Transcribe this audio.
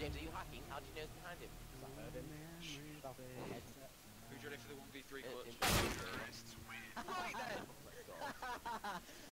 James, are you hacking? How do you know it's behind him? Because I heard him. Shh. Who's ready for the 1v3 uh, clutch? Uh,